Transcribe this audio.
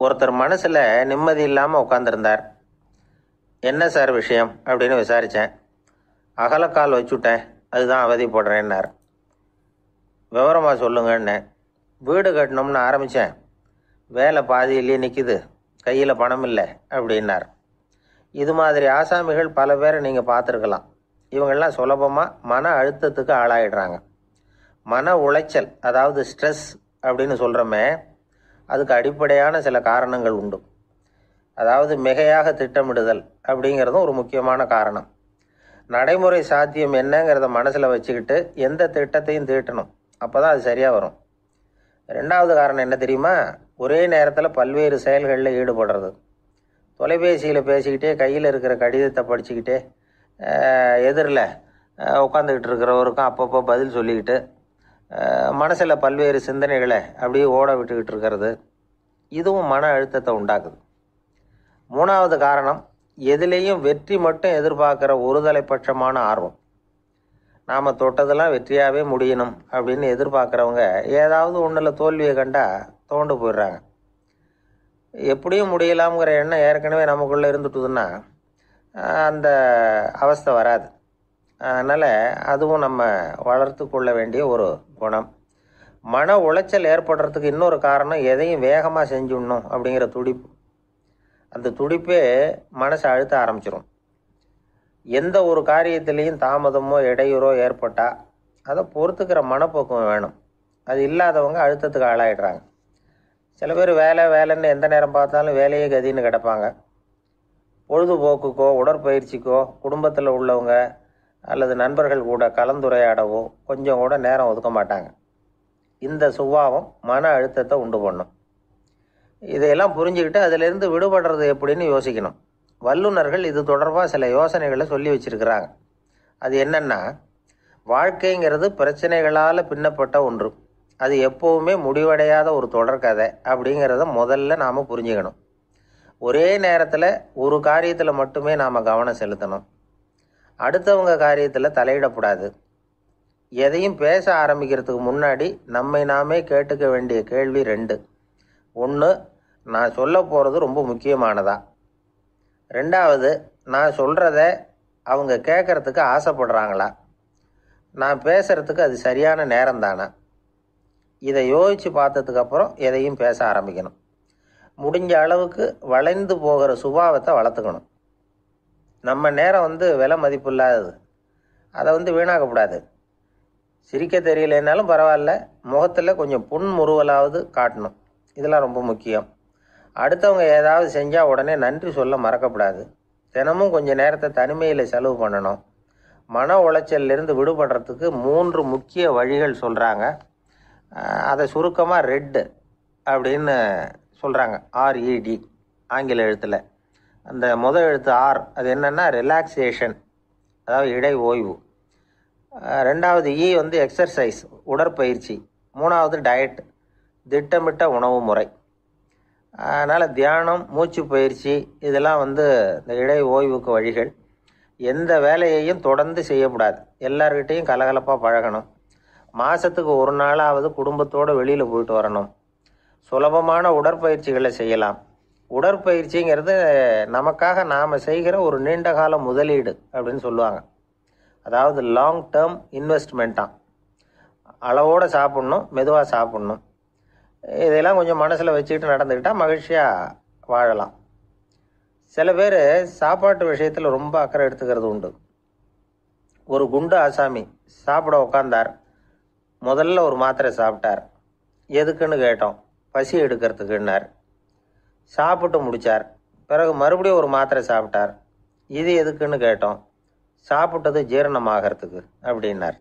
ஒருத்தர் மனசில் நிம்மதி இல்லாமல் உட்காந்துருந்தார் என்ன சார் விஷயம்? அப்படின்னு விசாரித்தேன் அகலக்கால் வச்சுட்டேன். அதுதான் அவதிப்படுறேன்னார் விவரமாக சொல்லுங்கன்னு. வீடு கட்டணும்னு ஆரம்பித்தேன் வேலை பாதியிலேயே நிற்கிது கையில் பணம் இல்லை அப்படின்னார். இது மாதிரி ஆசாமிகள் பல பேரை நீங்கள் பார்த்துருக்கலாம். இவங்கெல்லாம் சுலபமாக மன அழுத்தத்துக்கு ஆளாயிடுறாங்க. மன உளைச்சல் அதாவது ஸ்ட்ரெஸ் அப்படின்னு சொல்கிறோமே அதுக்கு அடிப்படையான சில காரணங்கள் உண்டு. அதாவது மிகையாக திட்டமிடுதல் அப்படிங்கிறதும் ஒரு முக்கியமான காரணம். நடைமுறை சாத்தியம் என்னங்கிறத மனசில் வச்சுக்கிட்டு எந்த திட்டத்தையும் தீட்டணும். அப்போ தான் அது சரியாக வரும். ரெண்டாவது காரணம் என்ன தெரியுமா? ஒரே நேரத்தில் பல்வேறு செயல்களில் ஈடுபடுறது. தொலைபேசியில் பேசிக்கிட்டே கையில் இருக்கிற கடிதத்தை படிச்சுக்கிட்டே எதிரில் உட்காந்துக்கிட்டு இருக்கிறவருக்கும் அப்பப்போ பதில் சொல்லிக்கிட்டு மனசில் பல்வேறு சிந்தனைகளை அப்படியே ஓட விட்டுக்கிட்டு இருக்கிறது. இதுவும் மன அழுத்தத்தை உண்டாக்குது. மூணாவது காரணம் எதுலேயும் வெற்றி மட்டும் எதிர்பார்க்குற ஒருதலை பட்சமான ஆர்வம். நாம் தொட்டதெல்லாம் வெற்றியாகவே முடியணும் அப்படின்னு எதிர்பார்க்குறவங்க ஏதாவது ஒன்றில் தோல்வியை கண்டால் தோண்டு போயிடுறாங்க. எப்படியும் முடியலாம்ங்கிற எண்ணம் ஏற்கனவே நமக்குள்ளே இருந்துட்டுதுன்னா அந்த அவஸ்தை வராது. அதனால் அதுவும் நம்ம வளர்த்து கொள்ள வேண்டிய ஒரு குணம். மன உளைச்சல் ஏற்படுறதுக்கு இன்னொரு காரணம் எதையும் வேகமாக செஞ்சுடணும் அப்படிங்கிற துடிப்பு. அந்த துடிப்பே மனசை அழுத்த ஆரம்பிச்சிடும் எந்த ஒரு காரியத்திலையும் தாமதமோ இடையூறோ ஏற்பட்டால் அதை பொறுத்துக்கிற மனப்போக்கம் வேணும். அது இல்லாதவங்க அழுத்தத்துக்கு ஆளாயிடுறாங்க. சில பேர் வேலை வேலைன்னு எந்த நேரம் பார்த்தாலும் வேலையே கதின்னு கிடப்பாங்க. பொழுதுபோக்குக்கோ உடற்பயிற்சிக்கோ குடும்பத்தில் உள்ளவங்க அல்லது நண்பர்கள் கூட கலந்துரையாடவோ கொஞ்சம் கூட நேரம் ஒதுக்க மாட்டாங்க. இந்த சுபாவம் மன அழுத்தத்தை உண்டு பண்ணும். இதையெல்லாம் புரிஞ்சுக்கிட்டு அதிலிருந்து விடுபடுறது எப்படின்னு யோசிக்கணும். வல்லுநர்கள் இது தொடர்பாக சில யோசனைகளை சொல்லி வச்சிருக்கிறாங்க. அது என்னென்னா வாழ்க்கைங்கிறது பிரச்சனைகளால் பின்னப்பட்ட ஒன்று. அது எப்போவுமே முடிவடையாத ஒரு தொடர்கதை அப்படிங்கிறத முதல்ல நாம் புரிஞ்சுக்கணும். ஒரே நேரத்தில் ஒரு காரியத்தில் மட்டுமே நாம் கவனம் செலுத்தணும். அடுத்தவங்க காரியத்தில் தலையிடக்கூடாது எதையும் பேச ஆரம்பிக்கிறதுக்கு முன்னாடி நம்மை நாமே கேட்டுக்க வேண்டிய கேள்வி ரெண்டு. ஒன்று நான் சொல்ல போகிறது ரொம்ப முக்கியமானதா? ரெண்டாவது நான் சொல்கிறத அவங்க கேட்குறதுக்கு ஆசைப்படுறாங்களா? நான் பேசுகிறதுக்கு அது சரியான நேரம் தானா? இதை யோசித்து பார்த்ததுக்கப்புறம் எதையும் பேச ஆரம்பிக்கணும். முடிஞ்ச அளவுக்கு வளைந்து போகிற சுபாவத்தை வளர்த்துக்கணும். நம்ம நேரம் வந்து விலை மதிப்பு இல்லாதது. அதை வந்து வீணாக்கக்கூடாது. சிரிக்க தெரியலனாலும் பரவாயில்ல. முகத்தில் கொஞ்சம் புன்முறுவலாவது காட்டணும். இதெல்லாம் ரொம்ப முக்கியம். அடுத்தவங்க ஏதாவது செஞ்சால் உடனே நன்றி சொல்ல மறக்கப்படாது. தினமும் கொஞ்சம் நேரத்தை தனிமையில் செலவு பண்ணணும். மன உளைச்சல்லிருந்து விடுபடுறதுக்கு மூன்று முக்கிய வழிகள் சொல்கிறாங்க அதை சுருக்கமாக ரெட்டு அப்படின்னு சொல்கிறாங்க ஆர்இடி ஆங்கில எழுத்தில். அந்த முதல் எழுத்து ஆர் அது என்னென்னா ரிலாக்ஸேஷன் அதாவது இடை ஓய்வு ரெண்டாவது இ வந்து எக்ஸர்சைஸ் உடற்பயிற்சி. மூணாவது டயட் திட்டமிட்ட உணவு முறை. அதனால் தியானம் மூச்சு பயிற்சி இதெல்லாம் வந்து இந்த இடை ஓய்வுக்கு வழிகள். எந்த வேலையையும் தொடர்ந்து செய்யக்கூடாது. எல்லார்கிட்டேயும் கலகலப்பாக பழகணும். மாதத்துக்கு ஒரு நாளாவது குடும்பத்தோடு வெளியில் போயிட்டு வரணும். சுலபமான உடற்பயிற்சிகளை செய்யலாம். உடற்பயிற்சிங்கிறது நமக்காக நாம் செய்கிற ஒரு நீண்ட கால முதலீடு அப்படின்னு சொல்லுவாங்க. அதாவது லாங் டேர்ம் இன்வெஸ்ட்மெண்ட்டாக அளவோடு சாப்பிட்ணும் மெதுவாக சாப்பிட்ணும். இதெல்லாம் கொஞ்சம் மனசில் வச்சுக்கிட்டு நடந்துக்கிட்டால் மகிழ்ச்சியாக வாழலாம். சில பேர் சாப்பாட்டு விஷயத்தில் ரொம்ப அக்கறை எடுத்துக்கிறது உண்டு. ஒரு குண்டு ஆசாமி சாப்பிட உக்காந்தார். முதல்ல ஒரு மாத்திரை சாப்பிட்டார். எதுக்குன்னு கேட்டோம். பசி எடுக்கிறதுக்குன்னார். சாப்பிட்டு முடித்தார் பிறகு மறுபடியும் ஒரு மாத்திரை சாப்பிட்டார். இது எதுக்குன்னு கேட்டோம். சாப்பிட்டது ஜீரணமாகறதுக்கு அப்படின்னார்.